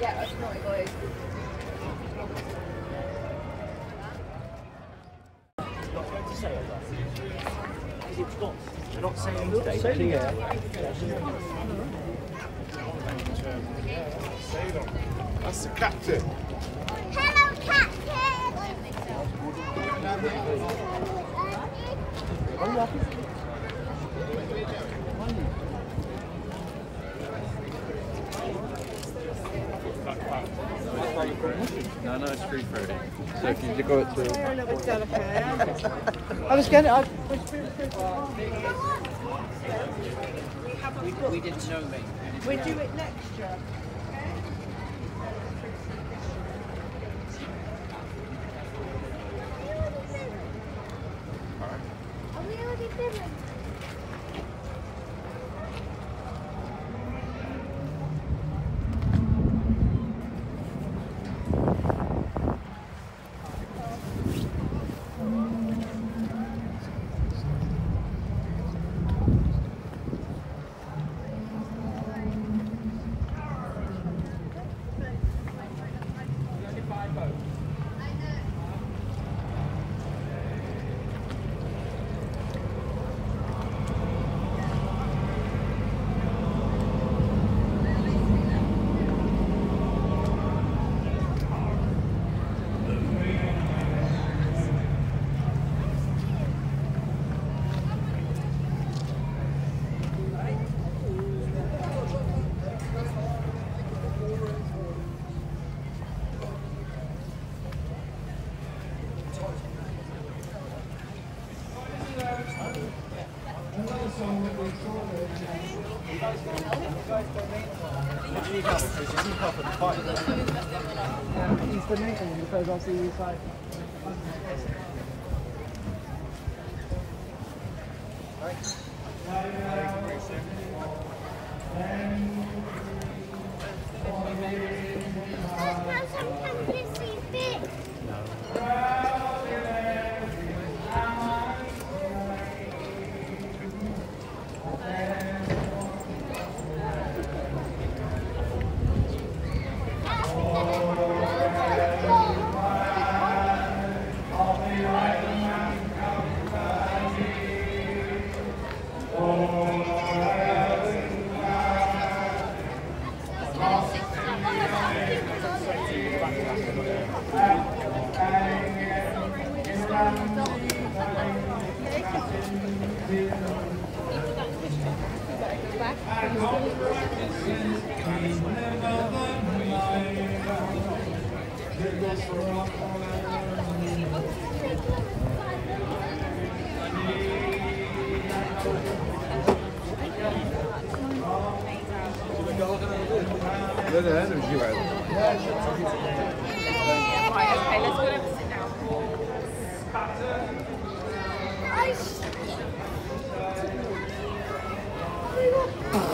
Yeah, that's really good. They're not saying today. That's the captain. Hello, captain. No, no, it's free Friday. So if you go it to They're a little bit delicate. I was going to. I, We, we didn't know, mate. we do it next year. Are we already filming? Because obviously he's like. Let the energy right. Okay, let's go and sit down. I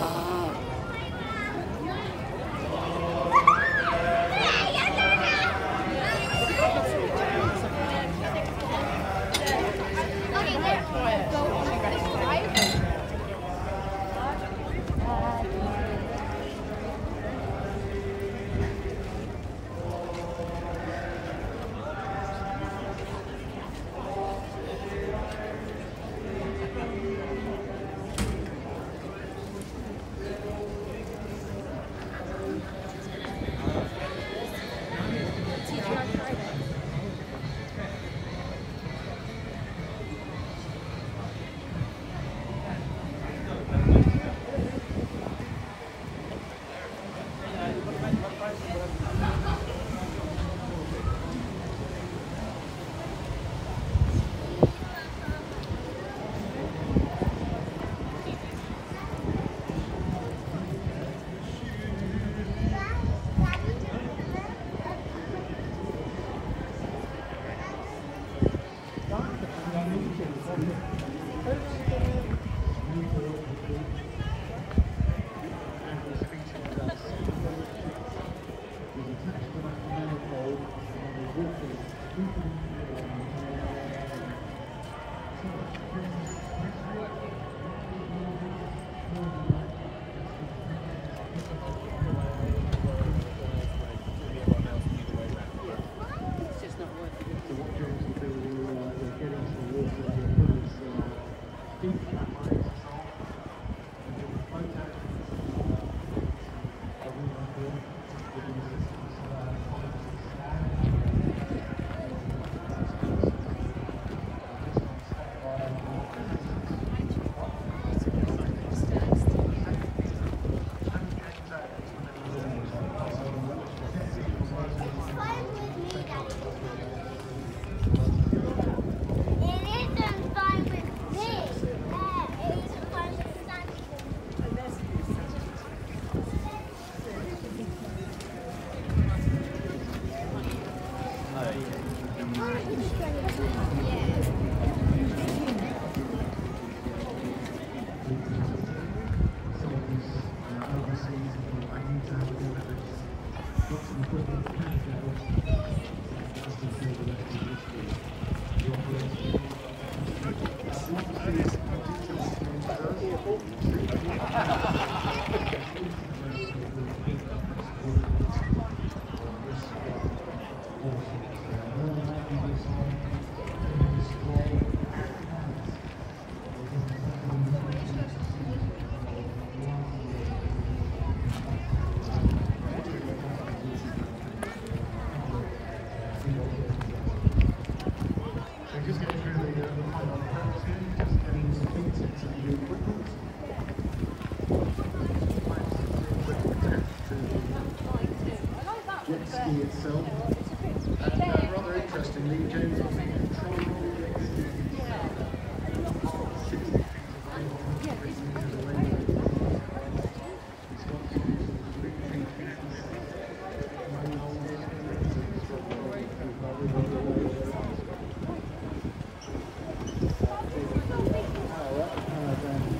시간이다 생.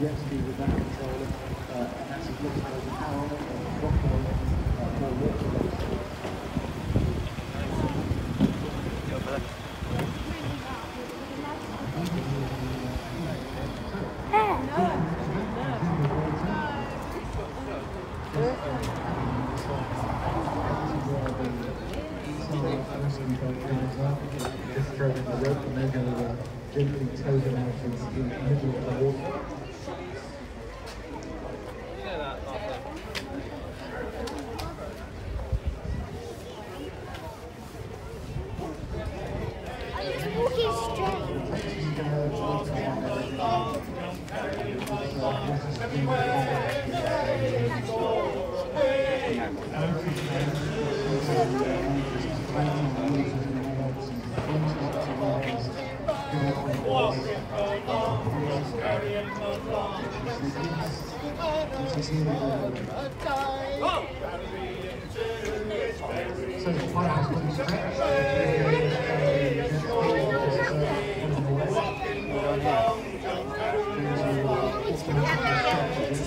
Jet ski with that controller, uh, and that's as little as an hour or drop on uh, more water. Just throw in the rope and they're going to uh, gently tow them out into the middle of the water.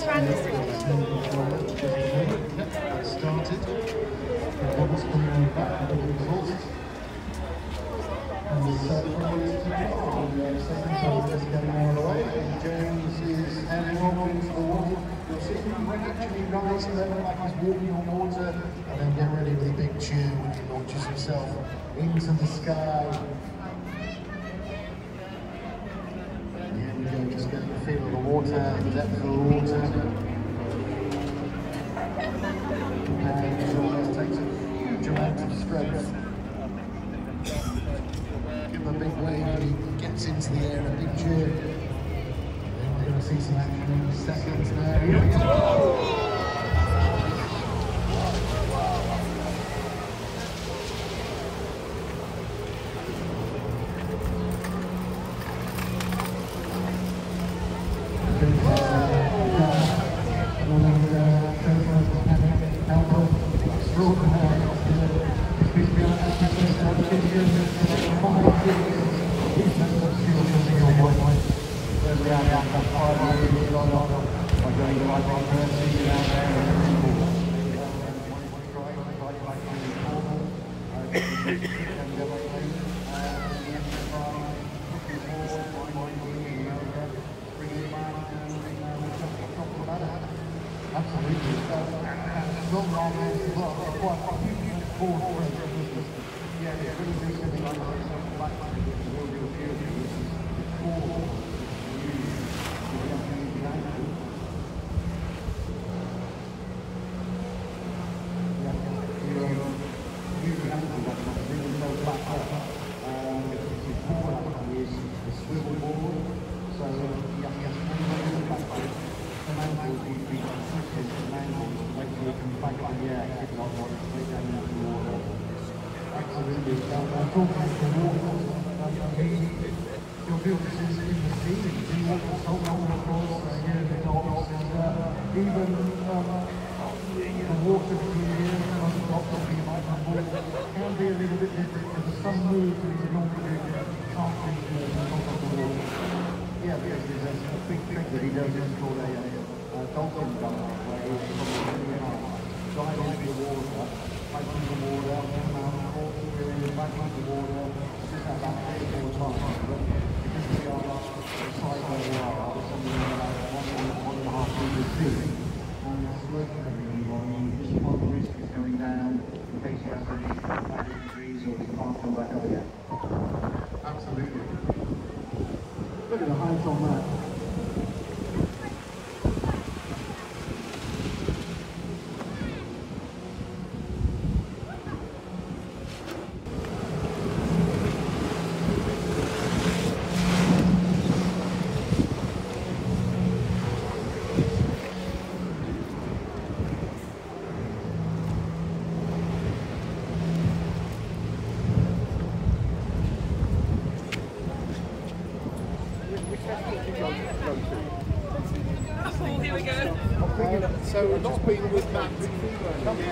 Fire has Coming back the results. And the second is to. The second is getting out of the way. And James is heading into the water. You'll see him actually rising there like he's walking on water. And then get ready with a big cheer when he launches himself into the sky. Here we go, just getting the feel of the water, depth of the water. And it almost takes a huge amount of strength. Give him a big wave when he gets into the air, a big. Then we're going to see some action in seconds uh, now. Here we go. Absolutely. As long as it's well, quite quite forward for it. Yeah, yeah,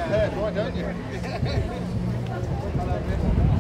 Prepared, why don't you?